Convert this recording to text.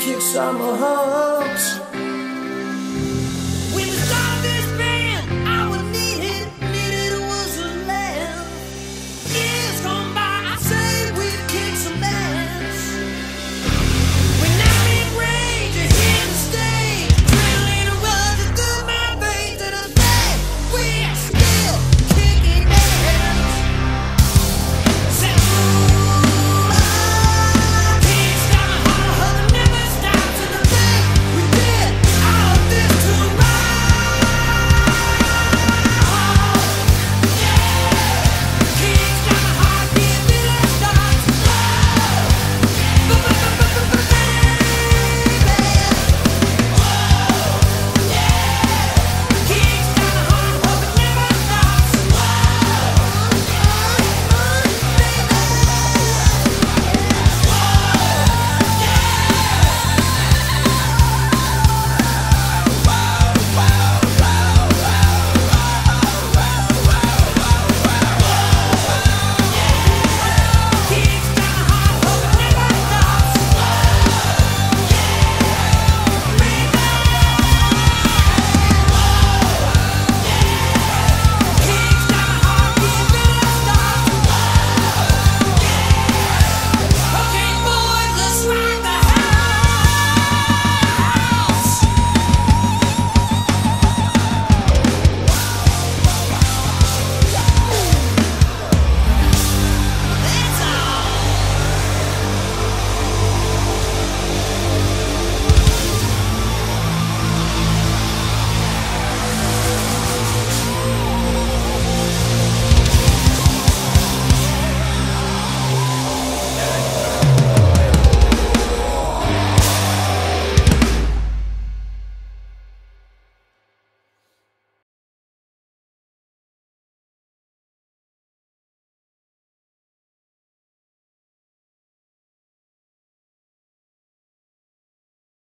kick some humps.